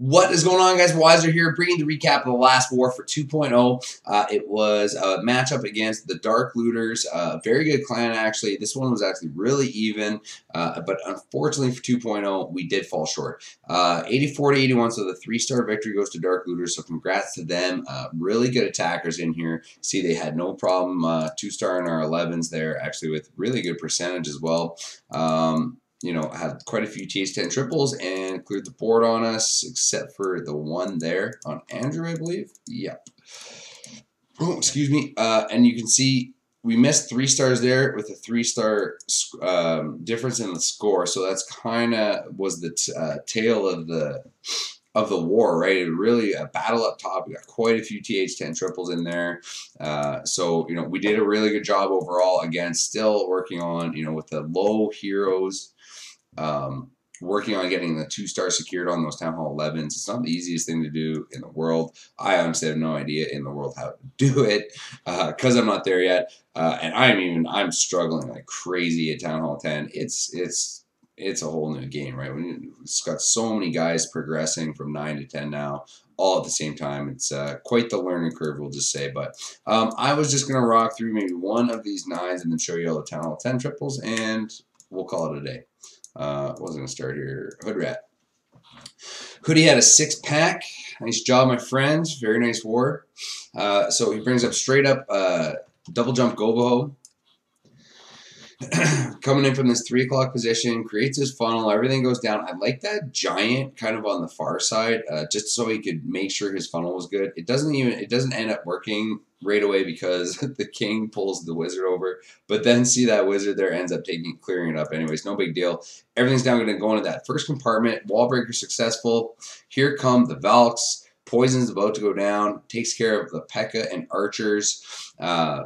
What is going on, guys? Wiser here, bringing the recap of the last war for 2.0. Uh, it was a matchup against the Dark Looters. Uh, very good clan, actually. This one was actually really even, uh, but unfortunately for 2.0, we did fall short. Uh, 84 to 81, so the three-star victory goes to Dark Looters, so congrats to them. Uh, really good attackers in here. See, they had no problem uh, two-star in our 11s there, actually with really good percentage as well. Um, you know, had quite a few TH10 triples and cleared the board on us, except for the one there on Andrew, I believe. Yep. Oh, excuse me. Uh, and you can see we missed three stars there with a three star um, difference in the score. So that's kind of was the uh, tale of the of the war, right? It really a battle up top. We got quite a few TH10 triples in there. Uh, so, you know, we did a really good job overall. Again, still working on, you know, with the low heroes um, working on getting the two star secured on those Town Hall 11s. It's not the easiest thing to do in the world. I honestly have no idea in the world how to do it because uh, I'm not there yet. Uh, and I'm even, I'm struggling like crazy at Town Hall 10. It's, it's, it's a whole new game, right? When it's got so many guys progressing from 9 to 10 now, all at the same time. It's uh, quite the learning curve, we'll just say. But um, I was just going to rock through maybe one of these nines and then show you all the Town Hall 10 triples, and we'll call it a day. Uh, what was going to start here? Hood Rat. Hoodie had a six pack. Nice job, my friends. Very nice war. Uh, so he brings up straight up uh, double jump GoVaHo. coming in from this three o'clock position, creates his funnel, everything goes down. I like that giant kind of on the far side, uh, just so he could make sure his funnel was good. It doesn't even it doesn't end up working right away because the king pulls the wizard over. But then see that wizard there ends up taking clearing it up anyways. No big deal. Everything's now going to go into that first compartment. Wall breaker successful. Here come the Valks. Poison's about to go down. Takes care of the P.E.K.K.A. and archers. Uh,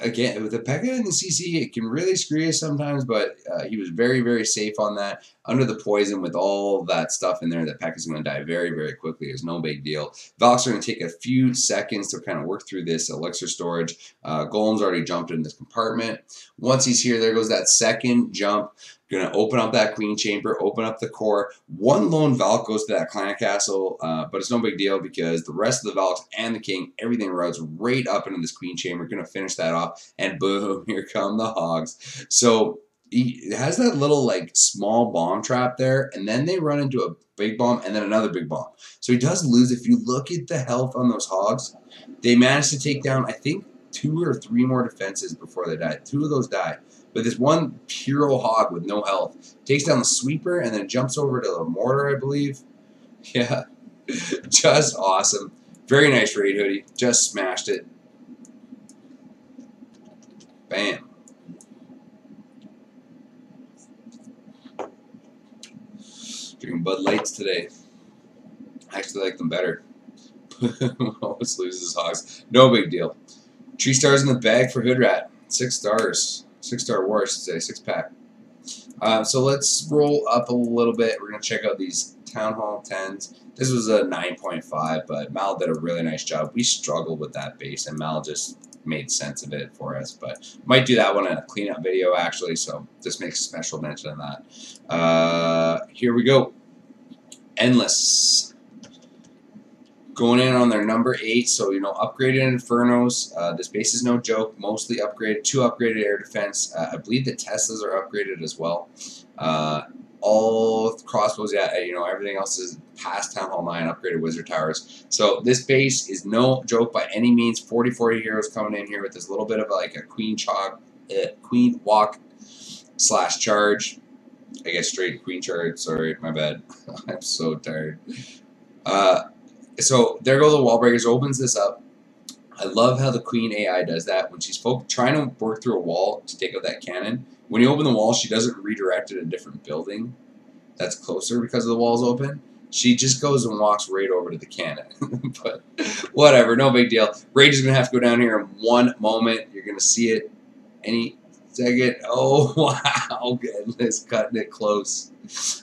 again, with the P.E.K.K.A. and the CC, it can really screw you sometimes, but uh, he was very, very safe on that. Under the poison with all that stuff in there, the P.E.K.K.A. is going to die very, very quickly. It's no big deal. Valks are going to take a few seconds to kind of work through this elixir storage. Uh, Golem's already jumped in this compartment. Once he's here, there goes that second jump. Going to open up that queen chamber, open up the core. One lone Valk goes to that clan castle, uh, but it's no big deal because the rest of the Valks and the king, everything routes right up into this queen chamber. Going to finish that off, and boom, here come the hogs. So he has that little like small bomb trap there, and then they run into a big bomb and then another big bomb. So he does lose. If you look at the health on those hogs, they managed to take down I think two or three more defenses before they die. Two of those die. But this one Puro Hog with no health takes down the sweeper and then jumps over to the mortar, I believe. Yeah, just awesome. Very nice raid hoodie. Just smashed it. Bam. Drinking Bud Lights today. I actually like them better. Always loses hogs. No big deal. Three stars in the bag for Hood Rat. Six stars. Six star war, I should say. Six pack. Uh, so let's roll up a little bit. We're going to check out these Town Hall 10s. This was a 9.5, but Mal did a really nice job. We struggled with that base, and Mal just made sense of it for us. But might do that one in a cleanup video, actually, so just makes a special mention of that. Uh, here we go. Endless going in on their number eight, so you know, upgraded Infernos. Uh, this base is no joke. Mostly upgraded, two upgraded air defense. Uh, I believe the Teslas are upgraded as well. Uh, all crossbows, yeah, you know, everything else is past Town Hall 9 upgraded Wizard Towers. So this base is no joke by any means. 40 40 heroes coming in here with this little bit of like a Queen Chalk, uh, Queen Walk slash charge. I guess straight Queen charge. Sorry, my bad. I'm so tired. Uh, so there go the wall breakers, opens this up. I love how the Queen AI does that. When she's trying to work through a wall to take out that cannon, when you open the wall, she doesn't redirect it to a different building that's closer because of the wall's open. She just goes and walks right over to the cannon. but whatever, no big deal. Rage is going to have to go down here in one moment. You're going to see it any second. Oh, wow. Goodness, cutting it close.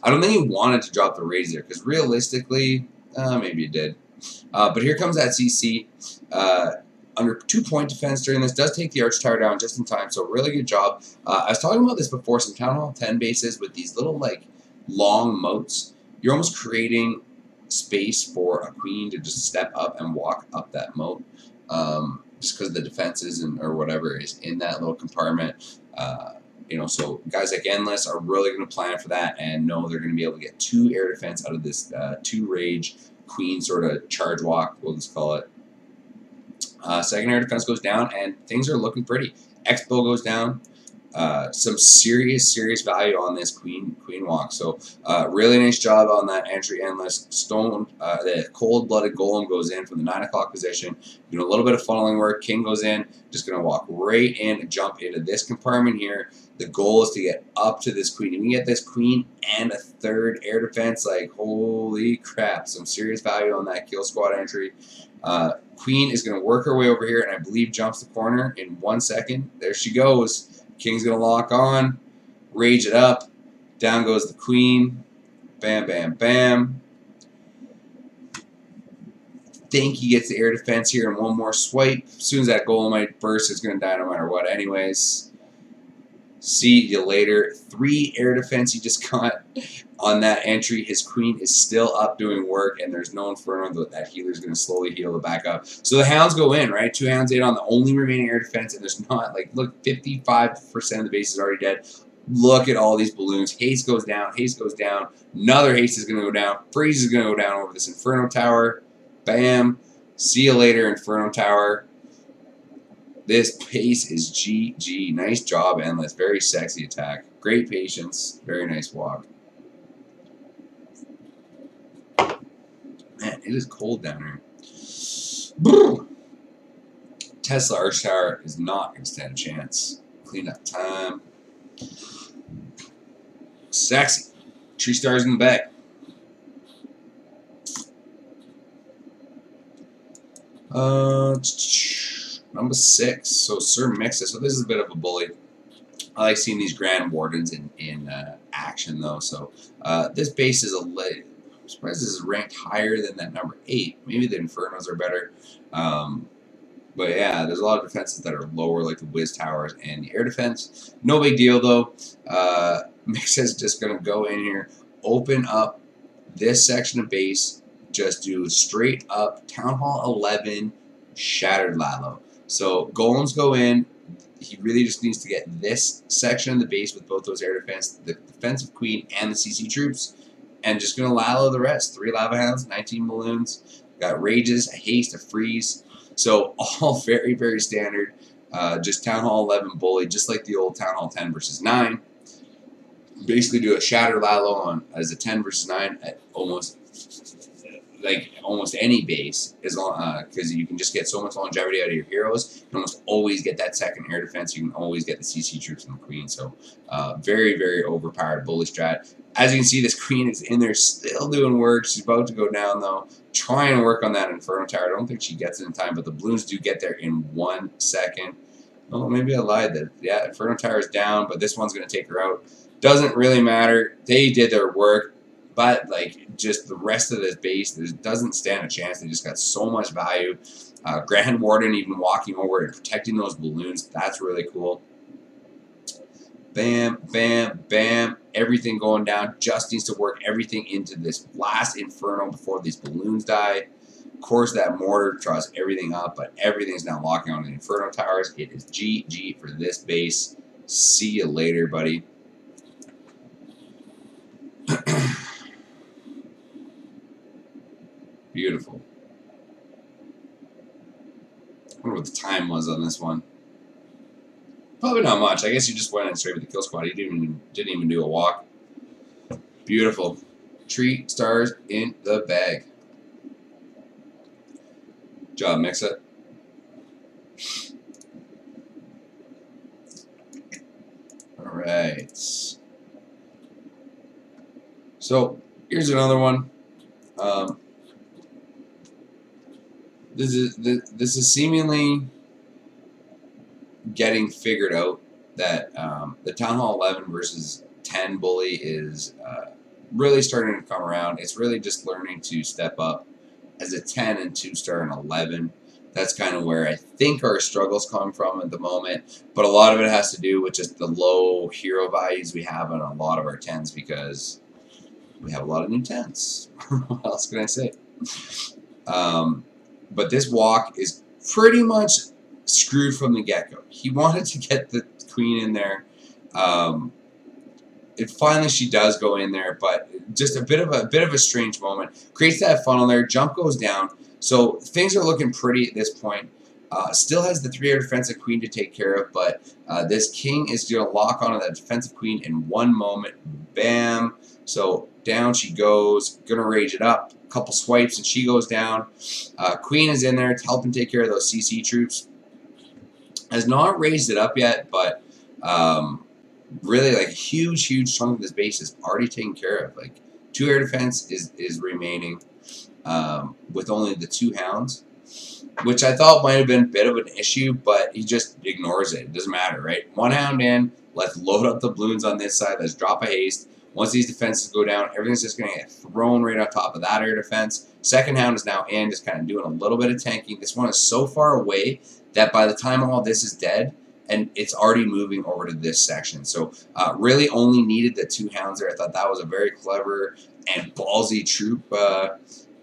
I don't think he wanted to drop the Rage there because realistically, uh, maybe he did. Uh, but here comes that CC. Uh, under two point defense during this, does take the arch tower down just in time, so really good job. Uh, I was talking about this before, some Town Hall 10 bases with these little like long moats. You're almost creating space for a queen to just step up and walk up that moat. Um, just because the defenses and or whatever is in that little compartment. Uh, you know, so guys like Endless are really going to plan for that and know they're going to be able to get two air defense out of this uh, two rage queen sort of charge walk, we'll just call it. Uh, second air defense goes down, and things are looking pretty. X-Bow goes down. Uh, some serious, serious value on this queen queen walk. So uh, really nice job on that entry endless. Stone, uh, the cold-blooded golem goes in from the 9 o'clock position. Doing a little bit of funneling work. King goes in. Just to walk right in and jump into this compartment here. The goal is to get up to this queen. If you get this queen and a third air defense, like holy crap, some serious value on that kill squad entry. Uh, queen is going to work her way over here and I believe jumps the corner in one second. There she goes. King's going to lock on, rage it up. Down goes the queen. Bam, bam, bam. Think he gets the air defense here and one more swipe. As soon as that might burst, it's going to die no matter what anyways. See you later. Three air defense he just got on that entry. His queen is still up doing work, and there's no inferno that that healer's going to slowly heal the back up. So the hounds go in, right? Two hounds, eight on the only remaining air defense, and there's not, like, look, 55% of the base is already dead. Look at all these balloons. Haste goes down. Haste goes down. Another haste is going to go down. Freeze is going to go down over this Inferno Tower. Bam. See you later, Inferno Tower. This pace is GG. Nice job, Endless. Very sexy attack. Great patience. Very nice walk. Man, it is cold down here. Tesla Arch Tower is not going to stand a chance. Clean up time. Sexy. Tree stars in the back. Uh, Number six, so Sir Mix-a. So this is a bit of a bully. I like seeing these Grand Wardens in, in uh, action, though. So uh, this base is a little... I'm surprised this is ranked higher than that number 8. Maybe the Infernos are better. Um, but yeah, there's a lot of defenses that are lower, like the Wiz Towers and the Air Defense. No big deal, though. Uh, is just going to go in here, open up this section of base, just do straight up Town Hall 11, Shattered Lalo. So golems go in. He really just needs to get this section of the base with both those air defense, the defensive queen, and the CC troops, and just going to Lalo the rest. Three lava hounds, 19 balloons, got rages, a haste, a freeze. So all very, very standard. Uh, just Town Hall 11 bully, just like the old Town Hall 10 versus 9. Basically do a Shatter Lalo on as a 10 versus 9 at almost like almost any base, as long because uh, you can just get so much longevity out of your heroes. You almost always get that second air defense. You can always get the CC troops and the queen. So uh, very very overpowered bully strat. As you can see, this queen is in there still doing work. She's about to go down though. Trying to work on that Inferno Tower. I don't think she gets it in time, but the balloons do get there in one second. Oh, maybe I lied. That yeah, Inferno Tower is down, but this one's going to take her out. Doesn't really matter. They did their work. But like just the rest of this base, there doesn't stand a chance. They just got so much value. Uh, Grand Warden even walking over and protecting those balloons. That's really cool. Bam, bam, bam. Everything going down. Just needs to work everything into this last Inferno before these balloons die. Of course, that mortar draws everything up, but everything's now locking on the Inferno Towers. It is GG for this base. See you later, buddy. Beautiful. I wonder what the time was on this one. Probably not much. I guess you just went in straight with the kill squad. He didn't even, didn't even do a walk. Beautiful. Tree stars in the bag. Job, mix it. Alright. So, here's another one. Um, this is this is seemingly getting figured out that um, the Town Hall 11 versus 10 bully is uh, really starting to come around. It's really just learning to step up as a 10 and 2 star and 11. That's kind of where I think our struggles come from at the moment. But a lot of it has to do with just the low hero values we have on a lot of our 10s because we have a lot of new tens. what else can I say? Um, but this walk is pretty much screwed from the get-go. He wanted to get the queen in there. Um, it finally she does go in there, but just a bit of a, a bit of a strange moment. Creates that funnel there. Jump goes down. So things are looking pretty at this point. Uh, still has the three-air defensive queen to take care of, but uh, this king is going to lock onto that defensive queen in one moment. Bam. So down she goes. To rage it up. A couple swipes and she goes down. Uh, queen is in there to help him take care of those CC troops. Has not raised it up yet, but um, really like a huge, huge chunk of this base is already taken care of. Like two air defense is, is remaining um, with only the two hounds which I thought might have been a bit of an issue, but he just ignores it. It doesn't matter, right? One hound in, let's load up the balloons on this side, let's drop a haste. Once these defenses go down, everything's just going to get thrown right on top of that air defense. Second hound is now in, just kind of doing a little bit of tanking. This one is so far away that by the time all this is dead, and it's already moving over to this section. So uh, really only needed the two hounds there. I thought that was a very clever and ballsy troop uh,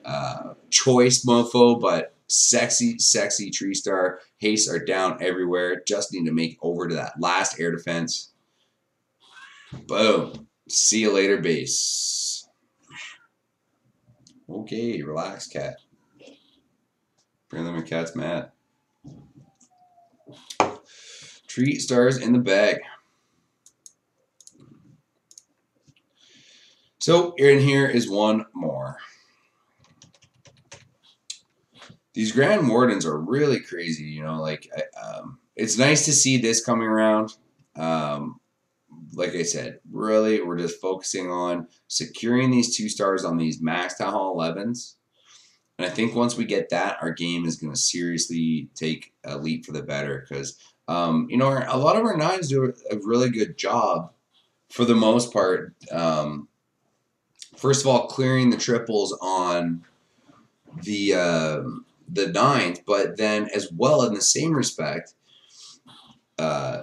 uh, choice, mofo, but Sexy, sexy tree star. Haste are down everywhere. Just need to make over to that last air defense. Boom. See you later, base. Okay, relax, cat. Apparently my cat's mad. Treat stars in the bag. So in here is one more. these Grand Wardens are really crazy. You know, like um, it's nice to see this coming around. Um, like I said, really, we're just focusing on securing these two stars on these max Town Hall 11s. And I think once we get that, our game is going to seriously take a leap for the better because, um, you know, our, a lot of our nines do a, really good job for the most part. Um, first of all, clearing the triples on the um, the ninth, but then as well in the same respect, uh,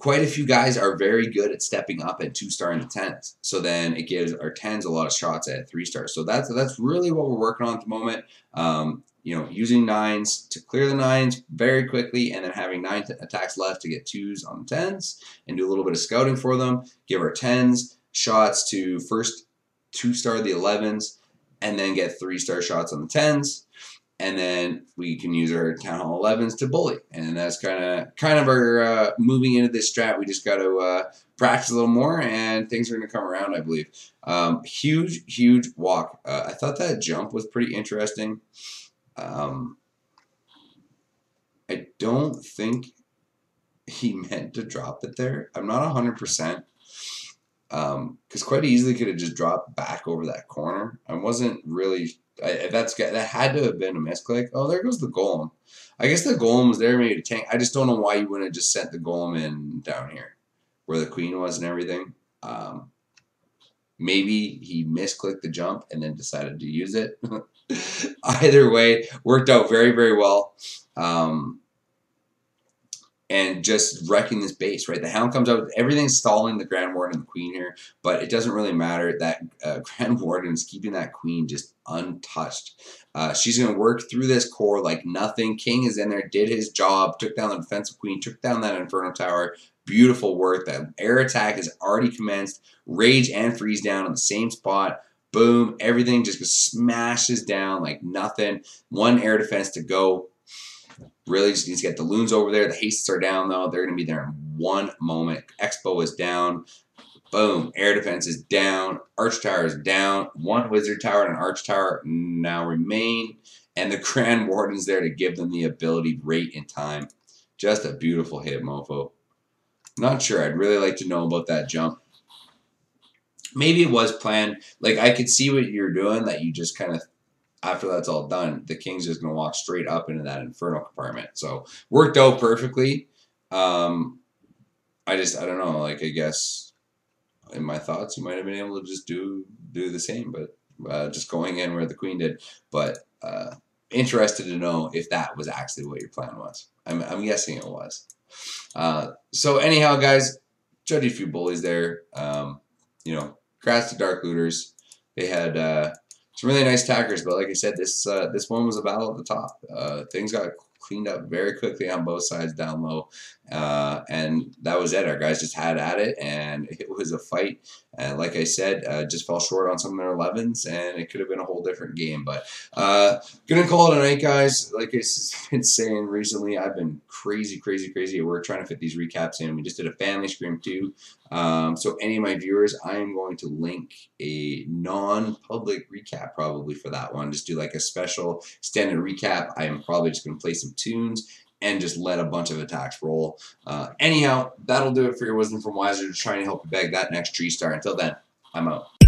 quite a few guys are very good at stepping up at two star and the tens. So then it gives our tens a lot of shots at three stars. So that's that's really what we're working on at the moment. Um, you know, using nines to clear the nines very quickly, and then having nine attacks left to get twos on the tens, and do a little bit of scouting for them. Give our tens shots to first two star the elevens, and then get three star shots on the tens and then we can use our town hall 11s to bully. And that's kind of kind of our uh, moving into this strat. We just got to uh, practice a little more and things are going to come around i believe. Um, huge huge walk. Uh, i thought that jump was pretty interesting. Um, i don't think he meant to drop it there. I'm not 100% because um, quite easily could have just dropped back over that corner i wasn't really I, that's that had to have been a misclick. Oh, there goes the golem. I guess the golem was there maybe to tank. I just don't know why you wouldn't have just sent the golem in down here, where the queen was and everything. Um, maybe he misclicked the jump and then decided to use it. Either way, worked out very very well. Um, and just wrecking this base, right? The Hound comes out, everything's stalling the Grand Warden and the Queen here, but it doesn't really matter. That uh, Grand Warden is keeping that Queen just untouched. Uh, she's going to work through this core like nothing. King is in there, did his job, took down the defensive Queen, took down that Inferno Tower. Beautiful work. That air attack is already commenced. Rage and freeze down on the same spot. Boom. Everything just smashes down like nothing. One air defense to go. Really just needs to get the loons over there. The hastes are down though. They're going to be there in one moment. X-Bow is down. Boom. Air defense is down. Arch tower is down. One wizard tower and an arch tower now remain. And the Grand Warden's there to give them the ability rate and time. Just a beautiful hit, mofo. Not sure. I'd really like to know about that jump. Maybe it was planned. Like, I could see what you're doing, that you just kind of after that's all done, the king's just going to walk straight up into that infernal compartment. So worked out perfectly. Um, I just I don't know. Like I guess in my thoughts, you might have been able to just do do the same, but uh, just going in where the queen did. But uh, interested to know if that was actually what your plan was. I'm I'm guessing it was. Uh, so anyhow, guys, judge a few bullies there. Um, you know, congrats to Dark Looters. they had uh, some really nice tackers, but like I said, this uh, this one was a battle at the top. Uh, things got cleaned up very quickly on both sides down low. Uh, and that was it. Our guys just had at it, and it was a fight. And like I said, uh, just fell short on some of their 11s, and it could have been a whole different game. But uh, gonna call it a night, guys. Like I've been saying recently, I've been crazy, crazy, crazy. We're trying to fit these recaps in. We just did a family scream too. Um, so any of my viewers, I am going to link a non-public recap probably for that one. Just do like a special standard recap. I am probably just to play some tunes and just let a bunch of attacks roll. Uh, anyhow, that'll do it for your Wisdom from Wiser, to help you bag that next tree star. Until then, I'm out.